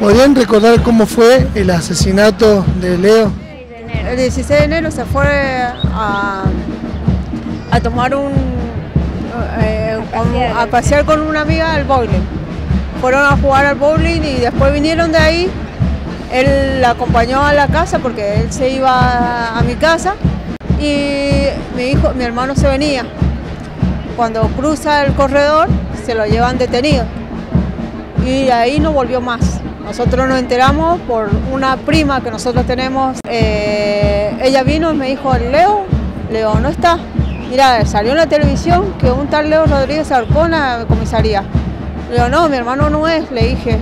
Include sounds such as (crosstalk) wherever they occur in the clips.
¿Podrían recordar cómo fue el asesinato de Leo? El 16 de enero se fue a, tomar un... eh, a pasear con una amiga al bowling. Fueron a jugar al bowling y después vinieron de ahí. Él la acompañó a la casa porque él se iba a mi casa y mi hijo, mi hermano se venía. Cuando cruza el corredor se lo llevan detenido y ahí no volvió más. Nosotros nos enteramos por una prima que nosotros tenemos. eh, ella vino y me dijo, Leo, Leo no está. Mira, salió en la televisión que un tal Leo Rodríguez ahorcó en la comisaría. Le digo, no, mi hermano no es, le dije.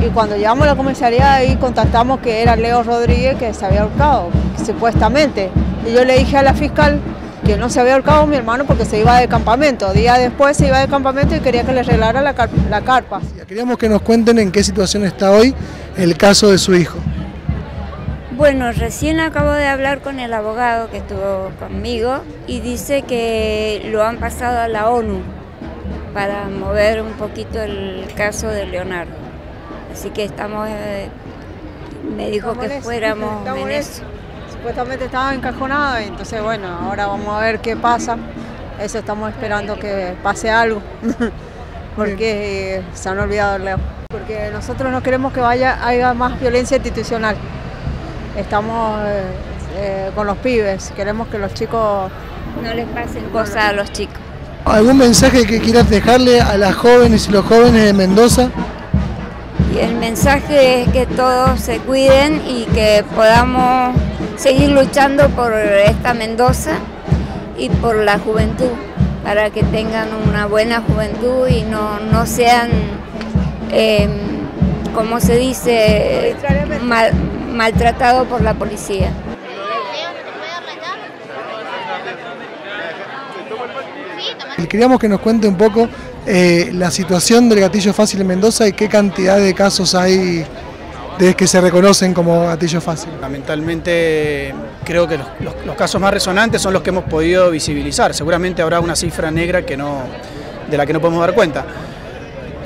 Y cuando llegamos a la comisaría ahí contactamos que era Leo Rodríguez que se había ahorcado, supuestamente. Y yo le dije a la fiscal que no se había ahorcado mi hermano porque se iba de campamento. Día después se iba de campamento y quería que le arreglara la, car- la carpa. Queríamos que nos cuenten en qué situación está hoy el caso de su hijo. Bueno, recién acabo de hablar con el abogado que estuvo conmigo y dice que lo han pasado a la ONU para mover un poquito el caso de Leonardo. Así que estamos, eh, me dijo que fuéramos en eso. Supuestamente estaba encajonado, entonces bueno, ahora vamos a ver qué pasa. Eso estamos esperando que pase algo, (laughs) porque eh, se han olvidado de Leo. Porque nosotros no queremos que vaya haya más violencia institucional. Estamos eh, eh, con los pibes, queremos que los chicos No les pasen cosas a los chicos. ¿Algún mensaje que quieras dejarle a las jóvenes y los jóvenes de Mendoza? El mensaje es que todos se cuiden y que podamos seguir luchando por esta Mendoza y por la juventud, para que tengan una buena juventud y no, no sean, eh, como se dice, mal- maltratados por la policía. Queríamos que nos cuente un poco eh, la situación del gatillo fácil en Mendoza y qué cantidad de casos hay de que se reconocen como gatillo fácil. Lamentablemente creo que los, casos más resonantes son los que hemos podido visibilizar. Seguramente habrá una cifra negra que no, de la que no podemos dar cuenta.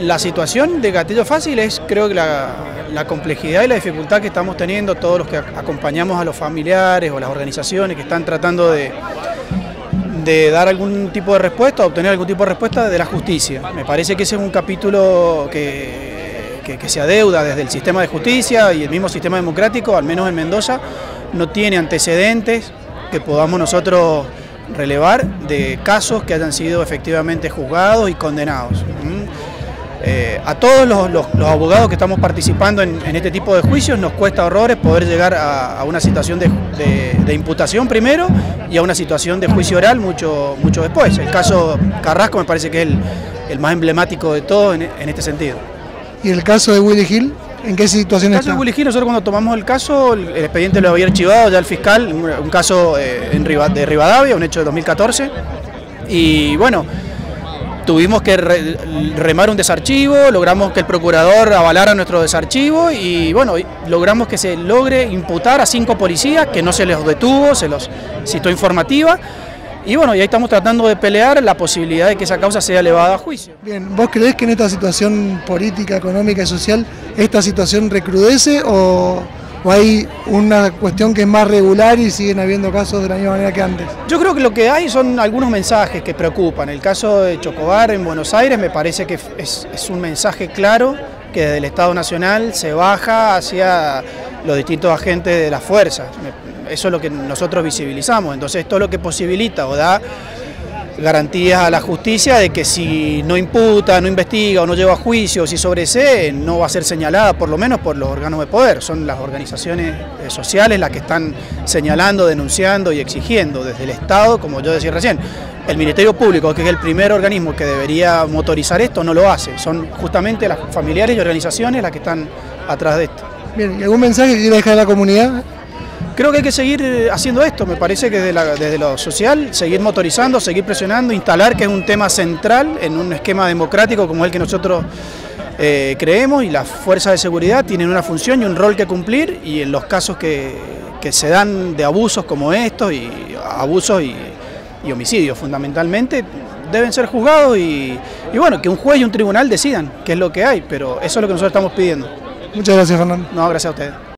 La situación de gatillo fácil es creo que la, complejidad y la dificultad que estamos teniendo todos los que ac- acompañamos a los familiares o las organizaciones que están tratando de, de dar algún tipo de respuesta, obtener algún tipo de respuesta de la justicia. Me parece que ese es un capítulo que, que, que se adeuda desde el sistema de justicia y el mismo sistema democrático, al menos en Mendoza, no tiene antecedentes que podamos nosotros relevar de casos que hayan sido efectivamente juzgados y condenados. Eh, a todos los, los- los abogados que estamos participando en, en este tipo de juicios nos cuesta horrores poder llegar a, a una situación de, de- de imputación primero y a una situación de juicio oral mucho, mucho después. El caso Carrasco me parece que es el, el más emblemático de todo en, en este sentido. ¿Y el caso de Willy Hill? ¿En qué situación El caso está? de Willy Gil, nosotros cuando tomamos el caso, el, el expediente lo había archivado ya el fiscal, un, un caso eh, en de Rivadavia, un hecho de 2014. Y bueno, tuvimos que re- remar un desarchivo, logramos que el procurador avalara nuestro desarchivo y bueno, logramos que se logre imputar a cinco policías, que no se les detuvo, se los citó informativa. Y bueno, y ahí estamos tratando de pelear la posibilidad de que esa causa sea elevada a juicio. Bien, ¿vos creés que en esta situación política, económica y social, esta situación recrudece o, o hay una cuestión que es más regular y siguen habiendo casos de la misma manera que antes? Yo creo que lo que hay son algunos mensajes que preocupan. El caso de Chocobar en Buenos Aires me parece que es, un mensaje claro que desde el Estado Nacional se baja hacia los distintos agentes de las fuerzas. Eso es lo que nosotros visibilizamos. Entonces es lo que posibilita o da garantías a la justicia de que si no imputa, no investiga o no lleva a juicio, si sobresee, no va a ser señalada por lo menos por los órganos de poder. Son las organizaciones eh, sociales las que están señalando, denunciando y exigiendo desde el Estado, como yo decía recién. El Ministerio Público, que es el primer organismo que debería motorizar esto, no lo hace. Son justamente las familiares y organizaciones las que están atrás de esto. Bien, ¿y algún mensaje que quiera dejar a la comunidad? Creo que hay que seguir eh, haciendo esto, me parece que desde, la- desde lo social, seguir motorizando, seguir presionando, instalar que es un tema central en un esquema democrático como el que nosotros eh, creemos y las fuerzas de seguridad tienen una función y un rol que cumplir y en los casos que, que se dan de abusos como estos y abusos y, y homicidios fundamentalmente deben ser juzgados y, y bueno, que un juez y un tribunal decidan qué es lo que hay, pero eso es lo que nosotros estamos pidiendo. Muchas gracias, Fernando. No, gracias a ustedes.